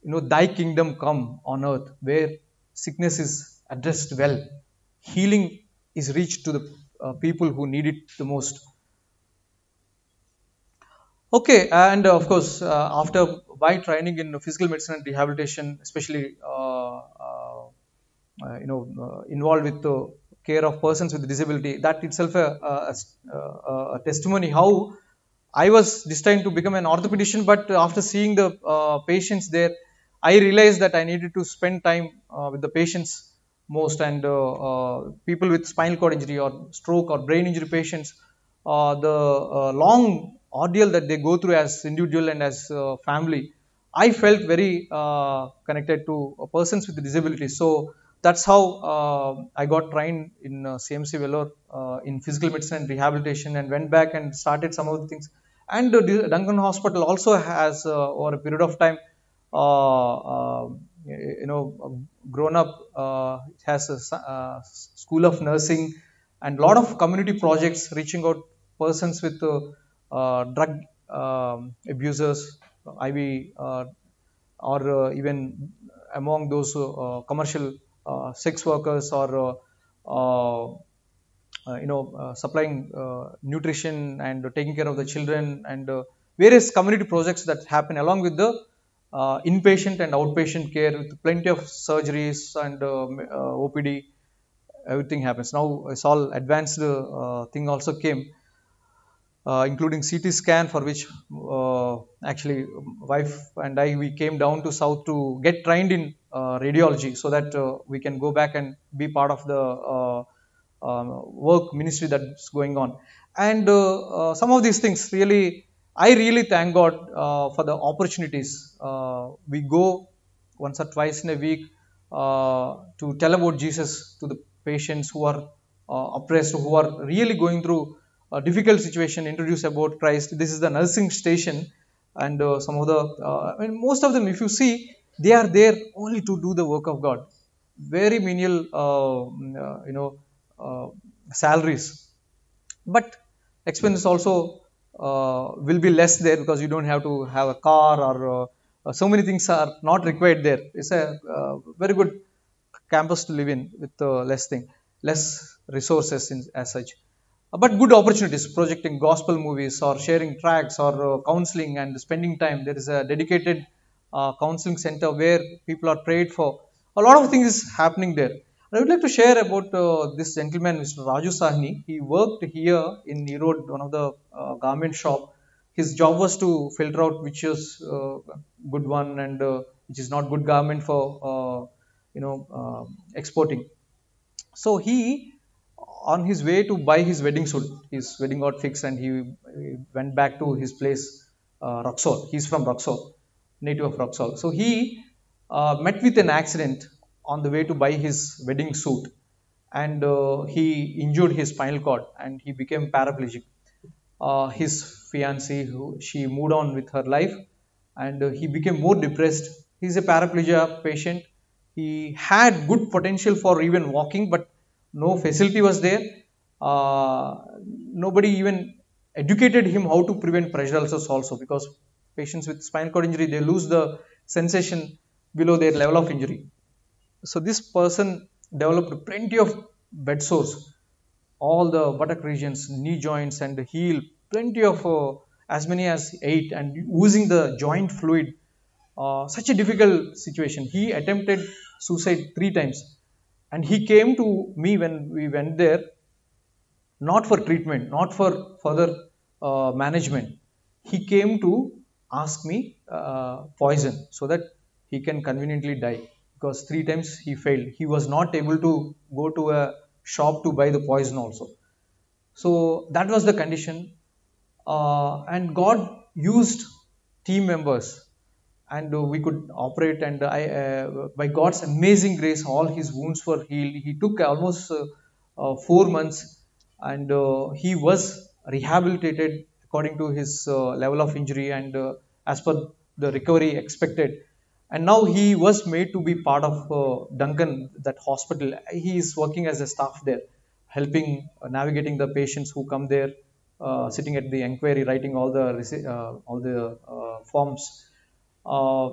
you know, thy kingdom come on earth, where sickness is addressed well, healing is reached to the uh, people who need it the most. Okay, and uh, of course, uh, after my training in physical medicine and rehabilitation, especially uh, uh, uh, you know involved with the care of persons with disability, that itself a, a, a, testimony how I was destined to become an orthopedician, but after seeing the patients there, I realized that I needed to spend time with the patients most and uh, uh, people with spinal cord injury or stroke or brain injury patients uh, the long ordeal that they go through as individual and as family i felt very connected to persons with disabilities so that's how uh, I got trained in uh, CMC Vellore uh, in physical medicine and rehabilitation and went back and started some of the things. And Duncan Hospital also has, over a period of time, you know grown up uh, has a uh, school of nursing and a lot of community projects reaching out persons with uh, uh drug um, abusers iv uh, or uh, even among those commercial sex workers or you know supplying nutrition and taking care of the children and various community projects that happen along with the uh, inpatient and outpatient care with plenty of surgeries and uh, uh OPD. Everything happens now. It's all advanced uh, thing also came, uh, including CT scan for which actually wife and I we came down to south to get trained in radiology so that we can go back and be part of the um, work ministry that's going on. And some of these things really I really thank God uh, for the opportunities. Uh, we go once or twice in a week uh, to tell about Jesus to the patients who are uh, oppressed, who are really going through a difficult situation, introduce about Christ. This is the nursing station, and uh, some of the, uh, I mean, most of them, if you see, they are there only to do the work of God. Very menial, you know, salaries, but expenses also Uh, will be less there because you don't have to have a car or uh, uh, so many things are not required there. It's a uh, very good campus to live in with uh, less thing, less resources in, as such. But good opportunities, projecting gospel movies or sharing tracks or counseling and spending time. There is a dedicated counseling center where people are prayed for. A lot of things is happening there. I would like to share about uh, this gentleman, Mr. Raju Sahni. He worked here in Erode, one of the uh, garment shop. His job was to filter out which is uh, good one and uh, which is not good garment for uh, you know uh, exporting. So he, on his way to buy his wedding suit, his wedding got fixed, and he, he went back to his place, uh, Raxaul. He's from Raxaul, native of Raxaul. So he met with an accident on the way to buy his wedding suit and uh, he injured his spinal cord and he became paraplegic. Uh, his fiancee, who, she moved on with her life and uh, he became more depressed. He's a paraplegia patient. He had good potential for even walking, but no facility was there. Uh, nobody even educated him how to prevent pressure ulcers also because patients with spinal cord injury they lose the sensation below their level of injury so this person developed plenty of bed sores, all the buttock regions, knee joints, and heel, plenty of uh, as many as eight, and using the joint fluid. Uh, such a difficult situation. He attempted suicide three times, and he came to me when we went there, not for treatment, not for further uh, management. He came to ask me uh, poison so that he can conveniently die because three times he failed. He was not able to go to a shop to buy the poison also. So that was the condition. Uh, and God used team members and we could operate and I, uh, by God's amazing grace all his wounds were healed. He took almost uh, uh, four months and uh, he was rehabilitated according to his uh, level of injury and as per the recovery expected. And now he was made to be part of uh, Duncan, that hospital. He is working as a staff there, helping uh, navigating the patients who come there, uh, sitting at the inquiry, writing all the uh, all the uh, forms. Uh,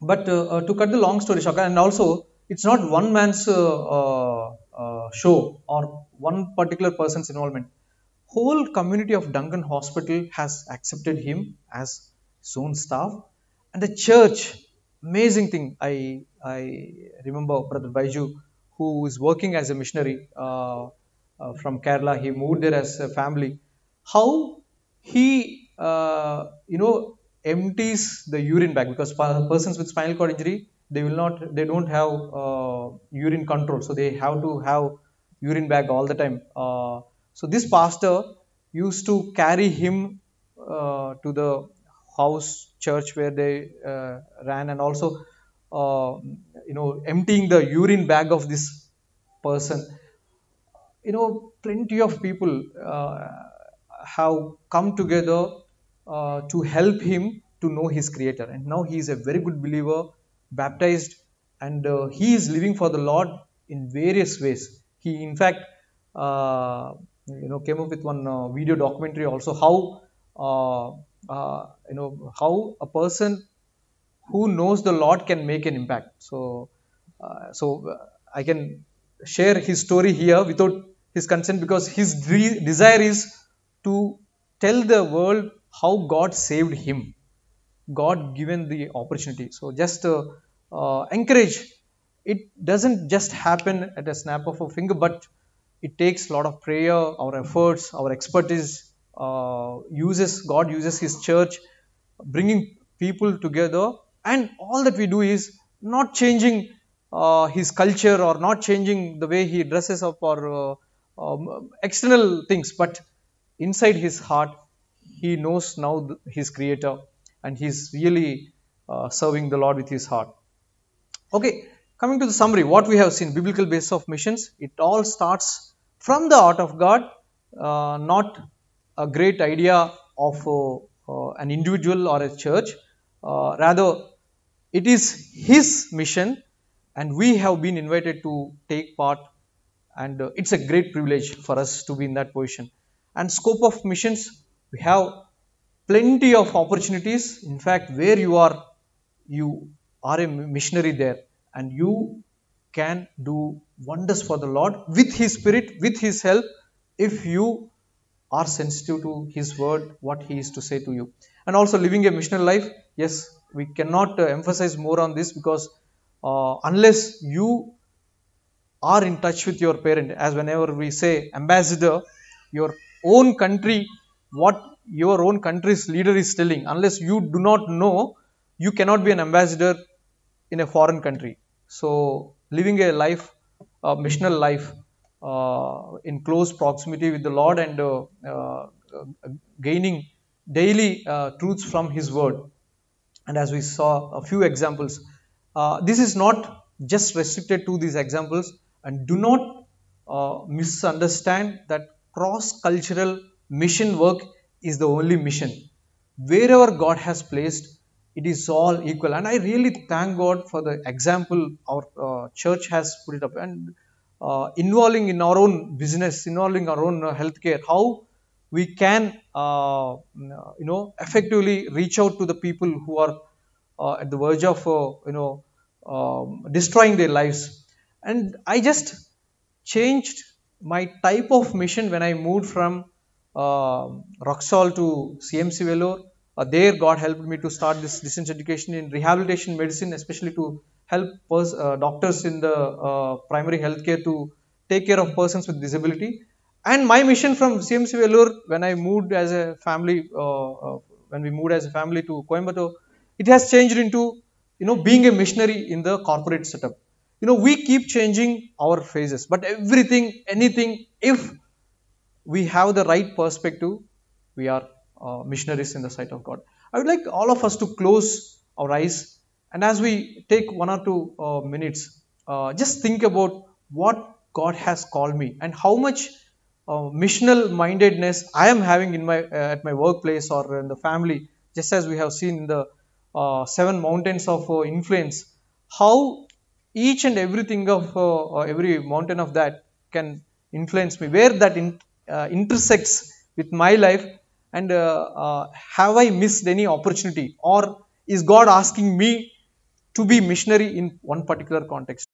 but to cut the long story short, and also it's not one man's show or one particular person's involvement. Whole community of Duncan Hospital has accepted him as his own staff, and the church. Amazing thing. I I remember Brother Baiju, who is working as a missionary uh, uh, from Kerala. He moved there as a family. How he uh, you know empties the urine bag because persons with spinal cord injury they will not they don't have uh, urine control so they have to have urine bag all the time uh, so this pastor used to carry him uh, to the house church where they uh, ran and also uh, you know emptying the urine bag of this person. You know plenty of people uh, have come together uh, to help him to know his creator. And now he is a very good believer baptized and uh, he is living for the lord in various ways. He in fact uh, you know came up with one video documentary also how uh, you know how a person who knows the lord can make an impact so uh, so uh, i can share his story here without his consent because his dre- desire is to tell the world how god saved him God given the opportunity. So just uh, uh, encourage. It doesn't just happen at a snap of a finger, but it takes a lot of prayer, our efforts, our expertise. Uh, uses God uses His church, bringing people together, and all that we do is not changing uh, his culture or not changing the way he dresses up or uh, um, external things, but inside his heart, he knows now his creator and he's really uh, serving the Lord with his heart. Okay, coming to the summary, what we have seen, biblical basis of missions, it all starts from the heart of God, uh, not a great idea of uh, an individual or a church. Uh, rather, it is His mission, and we have been invited to take part, and uh, it's a great privilege for us to be in that position. And scope of missions, we have plenty of opportunities. In fact, where you are, you are a missionary there, and you can do wonders for the Lord with His Spirit, with His help, if you are sensitive to His word, what He is to say to you. And also living a missionary life, yes, we cannot uh, emphasize more on this because uh, unless you are in touch with your parent, as whenever we say ambassador, your own country, what your own country's leader is telling, unless you do not know, you cannot be an ambassador in a foreign country. So, living a life, a missional life, in close proximity with the Lord and uh, uh, gaining daily uh, truths from His Word. And as we saw a few examples, uh, this is not just restricted to these examples, and do not uh, misunderstand that cross cultural mission work is the only mission. Wherever God has placed, it is all equal. And I really thank God for the example our uh, church has put it up and uh, involving in our own business, involving our own uh, healthcare, how we can, uh, you know, effectively reach out to the people who are uh, at the verge of, uh, you know, um, destroying their lives. And I just changed my type of mission when I moved from uh, Raxaul to CMC Vellore. Uh, there, God helped me to start this distance education in rehabilitation medicine, especially to help pers- uh, doctors in the uh, primary healthcare to take care of persons with disability. And my mission from CMC Vellore, when I moved as a family, uh, uh, when we moved as a family to Coimbatore, it has changed into, you know, being a missionary in the corporate setup. You know, we keep changing our phases, but everything, anything, if we have the right perspective, we are uh, missionaries in the sight of God. I would like all of us to close our eyes and as we take one or two uh, minutes, uh, just think about what God has called me and how much uh, missional mindedness I am having in my uh, at my workplace or in the family, just as we have seen in the uh, seven mountains of uh, influence, how each and everything of every mountain of that can influence me, where that in, intersects with my life, and have I missed any opportunity, or is God asking me to be missionary in one particular context?